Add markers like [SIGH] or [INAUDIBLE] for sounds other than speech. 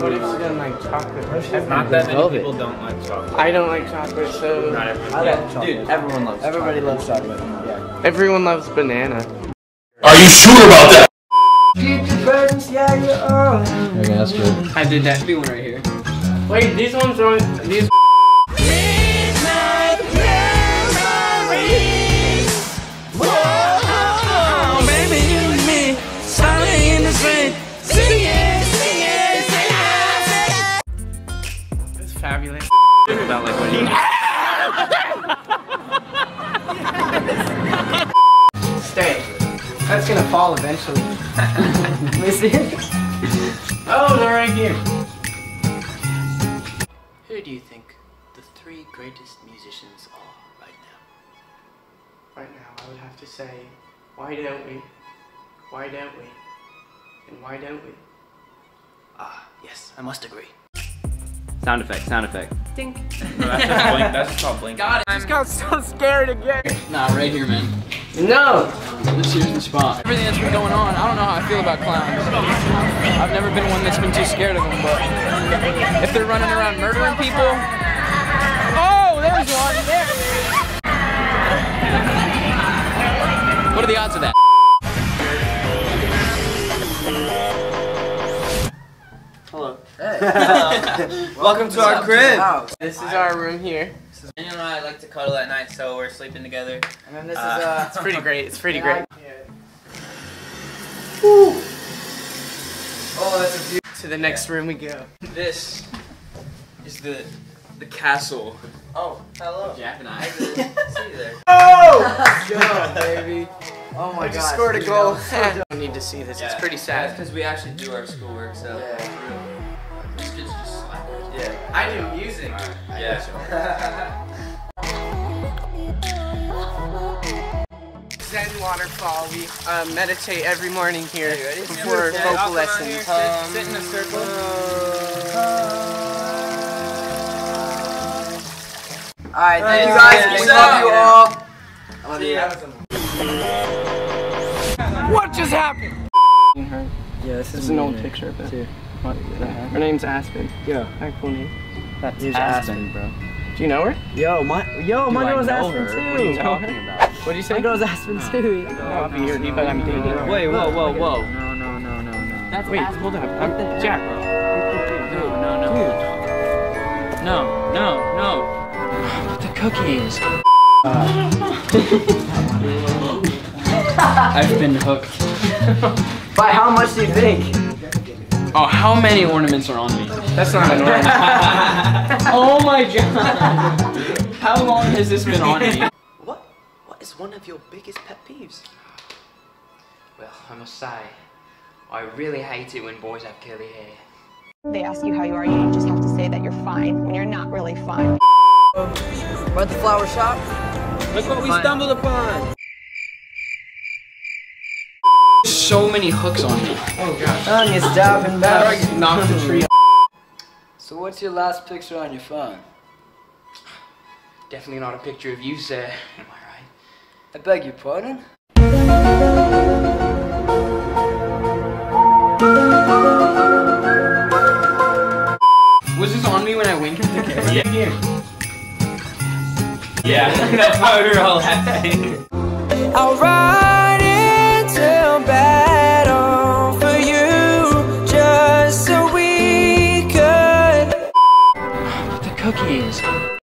what if she doesn't like chocolate? Not that many Velvet. people don't like chocolate. I don't like chocolate, so Not everyone. I Yeah, love chocolate. dude, everyone loves Everybody chocolate. loves chocolate. Yeah. everyone loves banana. Are you sure about that? Okay, that's good. I did that. Be one right here. Wait, these ones are these. Fabulous. About like what you Stay. That's gonna fall eventually. [LAUGHS] Let me see. Oh, they're right here. Who do you think the three greatest musicians are right now? Right now, I would have to say, why don't we? Why don't we? And why don't we? Ah, yes, I must agree. Sound effect, sound effect. Dink. No, that's just blink. That's just called blink. Got it. I just got so scared again. Nah, right here, man. No. This here's the spot. everything that's been going on, I don't know how I feel about clowns. I've never been one that's been too scared of them, but if they're running around murdering people, oh, there's one. There. What are the odds of that? [LAUGHS] Welcome to our crib. This is our room here. Daniel and I like to cuddle at night, so we're sleeping together. And then this Uh, is uh. [LAUGHS] It's pretty great. It's pretty great. Oh, that's a view. To the next room we go. This is the the castle. Oh, hello. Jack and I. [LAUGHS] See you there. Oh, Go, baby. Oh my I god. just scored a goal. I [LAUGHS] don't need to see this. It's pretty sad. because we actually do our schoolwork, so. This kid's just slapping. Yeah. I do music. Yeah. [LAUGHS] Zen waterfall. We uh, meditate every morning here you ready? before Yeah, I'll vocal lessons. here, sit- sit in a circle. Alright, thank you guys. yeah, we yeah. love you all. I love See you. ya. What just happened? Her. Yeah, this This is an old picture of her. Her name's Aspen. Yeah. Her cool name. That's Aspen, bro. Do you know her? Yo, my yo, my Do I [LAUGHS] girl's Aspen her? too. What are you talking about? What do you say? My girl's Aspen too. I'll be here, but I'm dating her. Wait, whoa, whoa, whoa. No, no, no, no, no. That's Wait, hold on. I'm Jack. No, no, no. No, no, no. The cookies. [LAUGHS] I've been hooked. By how much do you think? Oh, how many ornaments are on me? That's not an ornament. [LAUGHS] oh my god. How long has this been on me? [LAUGHS] What? What is one of your biggest pet peeves? Well, I must say, I really hate it when boys have curly hair. They ask you how you are, you just have to say that you're fine when you're not really fine. We're at the flower shop. Look what we stumbled upon. So many hooks on me. Onion stopping back. Knock the tree. So what's your last picture on your phone? Definitely not a picture of you, sir. Am I right? I beg your pardon? Was this on me when I winked at the [LAUGHS] camera? Yeah. Yeah, that's why we were all laughing. I'll